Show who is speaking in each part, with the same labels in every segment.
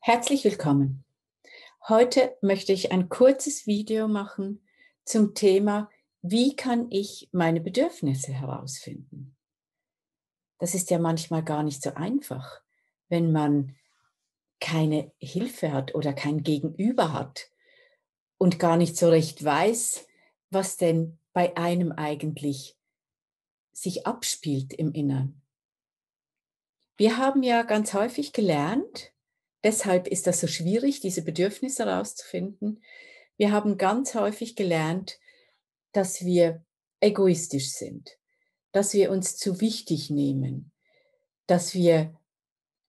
Speaker 1: Herzlich willkommen. Heute möchte ich ein kurzes Video machen zum Thema, wie kann ich meine Bedürfnisse herausfinden? Das ist ja manchmal gar nicht so einfach, wenn man keine Hilfe hat oder kein Gegenüber hat und gar nicht so recht weiß, was denn bei einem eigentlich sich abspielt im Innern. Wir haben ja ganz häufig gelernt, Deshalb ist das so schwierig, diese Bedürfnisse herauszufinden. Wir haben ganz häufig gelernt, dass wir egoistisch sind, dass wir uns zu wichtig nehmen, dass wir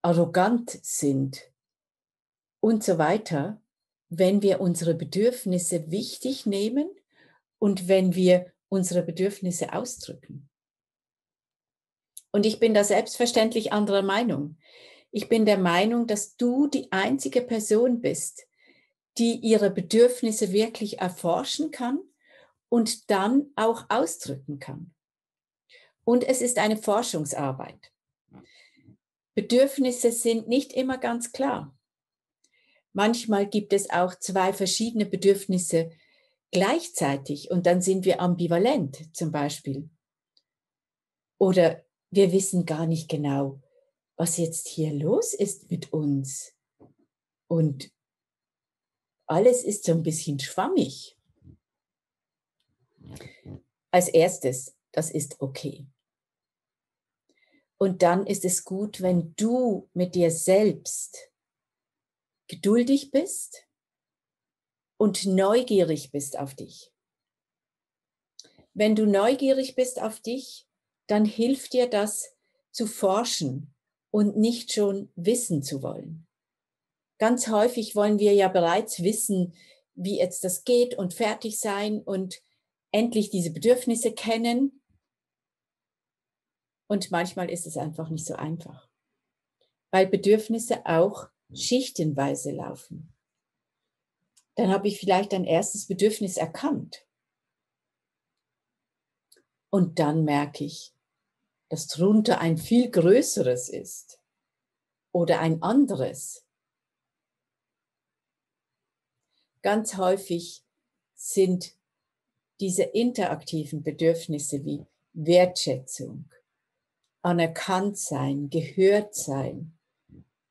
Speaker 1: arrogant sind und so weiter, wenn wir unsere Bedürfnisse wichtig nehmen und wenn wir unsere Bedürfnisse ausdrücken. Und ich bin da selbstverständlich anderer Meinung. Ich bin der Meinung, dass du die einzige Person bist, die ihre Bedürfnisse wirklich erforschen kann und dann auch ausdrücken kann. Und es ist eine Forschungsarbeit. Bedürfnisse sind nicht immer ganz klar. Manchmal gibt es auch zwei verschiedene Bedürfnisse gleichzeitig und dann sind wir ambivalent zum Beispiel. Oder wir wissen gar nicht genau, was jetzt hier los ist mit uns. Und alles ist so ein bisschen schwammig. Als erstes, das ist okay. Und dann ist es gut, wenn du mit dir selbst geduldig bist und neugierig bist auf dich. Wenn du neugierig bist auf dich, dann hilft dir das zu forschen, und nicht schon wissen zu wollen. Ganz häufig wollen wir ja bereits wissen, wie jetzt das geht und fertig sein und endlich diese Bedürfnisse kennen. Und manchmal ist es einfach nicht so einfach, weil Bedürfnisse auch schichtenweise laufen. Dann habe ich vielleicht ein erstes Bedürfnis erkannt. Und dann merke ich, dass drunter ein viel größeres ist oder ein anderes. Ganz häufig sind diese interaktiven Bedürfnisse wie Wertschätzung, anerkannt sein, gehört sein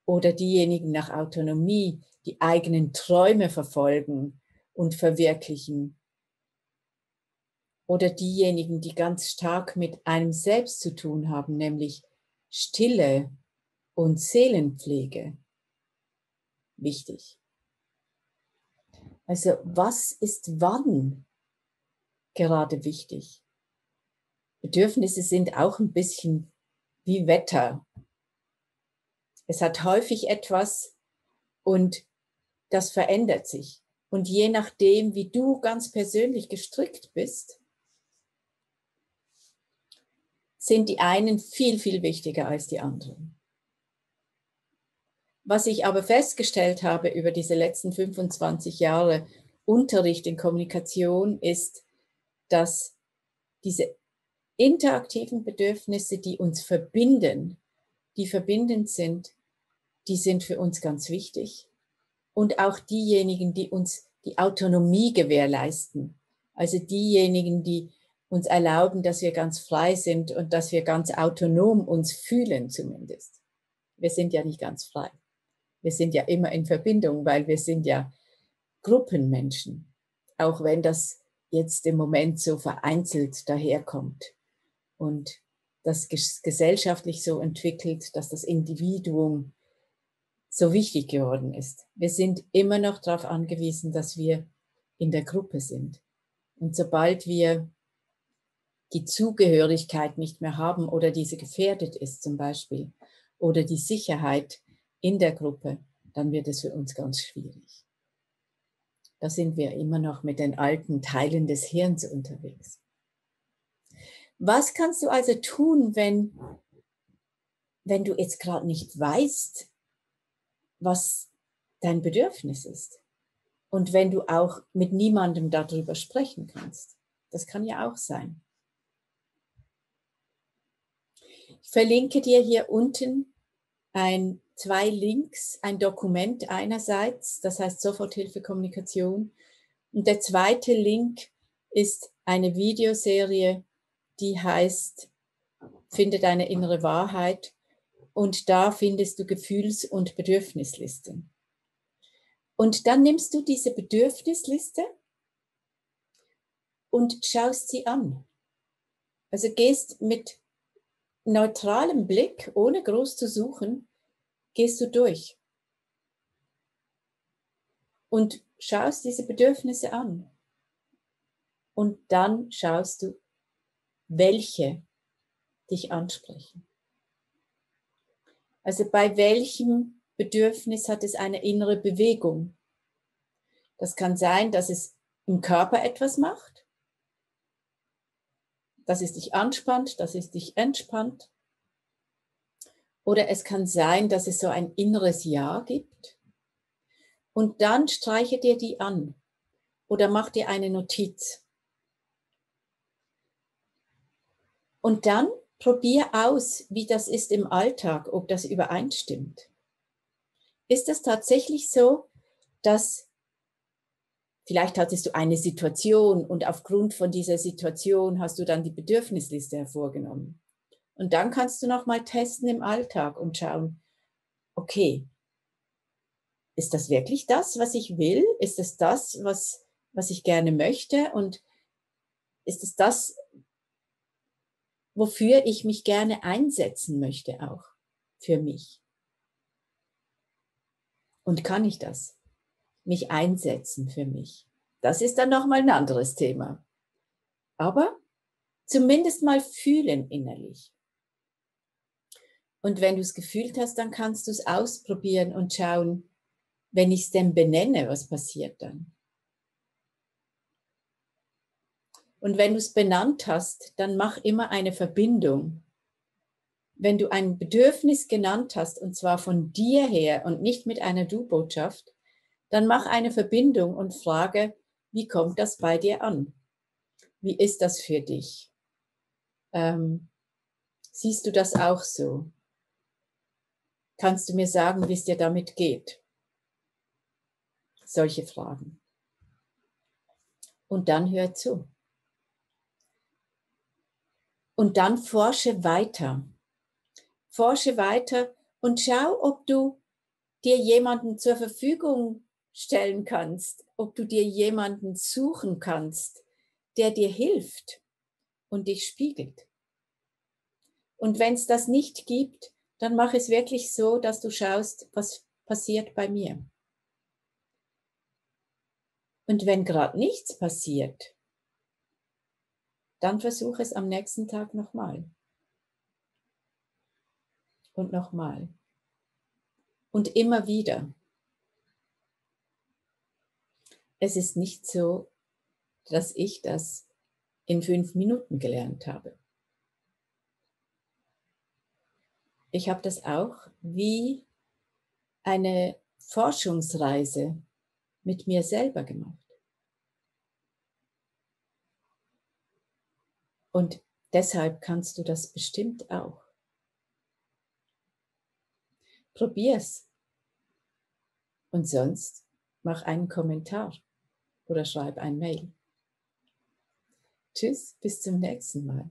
Speaker 1: oder diejenigen nach Autonomie, die eigenen Träume verfolgen und verwirklichen oder diejenigen, die ganz stark mit einem selbst zu tun haben, nämlich Stille und Seelenpflege. Wichtig. Also was ist wann gerade wichtig? Bedürfnisse sind auch ein bisschen wie Wetter. Es hat häufig etwas und das verändert sich. Und je nachdem, wie du ganz persönlich gestrickt bist, sind die einen viel, viel wichtiger als die anderen. Was ich aber festgestellt habe über diese letzten 25 Jahre Unterricht in Kommunikation ist, dass diese interaktiven Bedürfnisse, die uns verbinden, die verbindend sind, die sind für uns ganz wichtig. Und auch diejenigen, die uns die Autonomie gewährleisten, also diejenigen, die uns erlauben, dass wir ganz frei sind und dass wir ganz autonom uns fühlen zumindest. Wir sind ja nicht ganz frei. Wir sind ja immer in Verbindung, weil wir sind ja Gruppenmenschen, auch wenn das jetzt im Moment so vereinzelt daherkommt und das gesellschaftlich so entwickelt, dass das Individuum so wichtig geworden ist. Wir sind immer noch darauf angewiesen, dass wir in der Gruppe sind. Und sobald wir die Zugehörigkeit nicht mehr haben oder diese gefährdet ist zum Beispiel oder die Sicherheit in der Gruppe, dann wird es für uns ganz schwierig. Da sind wir immer noch mit den alten Teilen des Hirns unterwegs. Was kannst du also tun, wenn, wenn du jetzt gerade nicht weißt, was dein Bedürfnis ist? Und wenn du auch mit niemandem darüber sprechen kannst. Das kann ja auch sein. Verlinke dir hier unten ein zwei Links, ein Dokument einerseits, das heißt Soforthilfe Kommunikation. Und der zweite Link ist eine Videoserie, die heißt Finde deine innere Wahrheit. Und da findest du Gefühls- und Bedürfnislisten. Und dann nimmst du diese Bedürfnisliste und schaust sie an. Also gehst mit neutralem Blick, ohne groß zu suchen, gehst du durch und schaust diese Bedürfnisse an. Und dann schaust du, welche dich ansprechen. Also bei welchem Bedürfnis hat es eine innere Bewegung? Das kann sein, dass es im Körper etwas macht dass es dich anspannt, dass es dich entspannt. Oder es kann sein, dass es so ein inneres Ja gibt. Und dann streiche dir die an oder mach dir eine Notiz. Und dann probier aus, wie das ist im Alltag, ob das übereinstimmt. Ist es tatsächlich so, dass Vielleicht hattest du eine Situation und aufgrund von dieser Situation hast du dann die Bedürfnisliste hervorgenommen. Und dann kannst du noch mal testen im Alltag und schauen, okay, ist das wirklich das, was ich will? Ist es das, was, was ich gerne möchte? Und ist es das, wofür ich mich gerne einsetzen möchte auch für mich? Und kann ich das? Mich einsetzen für mich. Das ist dann nochmal ein anderes Thema. Aber zumindest mal fühlen innerlich. Und wenn du es gefühlt hast, dann kannst du es ausprobieren und schauen, wenn ich es denn benenne, was passiert dann. Und wenn du es benannt hast, dann mach immer eine Verbindung. Wenn du ein Bedürfnis genannt hast, und zwar von dir her und nicht mit einer Du-Botschaft, dann mach eine Verbindung und frage, wie kommt das bei dir an? Wie ist das für dich? Ähm, siehst du das auch so? Kannst du mir sagen, wie es dir damit geht? Solche Fragen. Und dann hör zu. Und dann forsche weiter. Forsche weiter und schau, ob du dir jemanden zur Verfügung stellen kannst, ob du dir jemanden suchen kannst, der dir hilft und dich spiegelt. Und wenn es das nicht gibt, dann mach es wirklich so, dass du schaust, was passiert bei mir. Und wenn gerade nichts passiert, dann versuche es am nächsten Tag nochmal. Und nochmal. Und immer wieder es ist nicht so, dass ich das in fünf Minuten gelernt habe. Ich habe das auch wie eine Forschungsreise mit mir selber gemacht. Und deshalb kannst du das bestimmt auch. Probier's. Und sonst mach einen Kommentar oder schreib ein Mail. Tschüss, bis zum nächsten Mal.